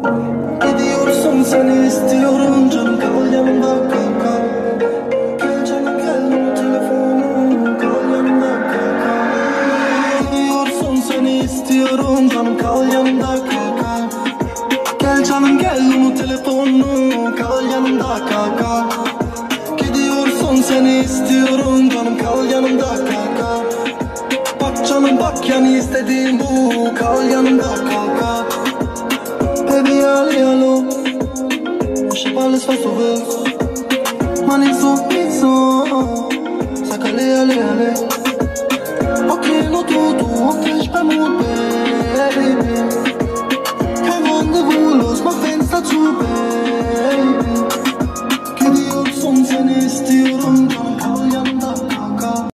Gidiyorsun seni istiyorum. Canım kal yanımda kal kal. Gel canım gel telefonu kal yanımda kal kal. Gidiyorsun seni istiyorum. Canım kal yanımda kal kal. Gel canım gel unut telefonunu kal yanımda kal kal. Gidiyorsun seni istiyorum. Canım kal yanımda kal kal. Bak canım bak yani istediğim bu. Kal yanımda kal kal parler à l'eau. Je sais pas, laisse-toi sauver. Manix son pizza. Ça calait, allez, allez. Ok, non, tout, tout, on fait, je peux monter.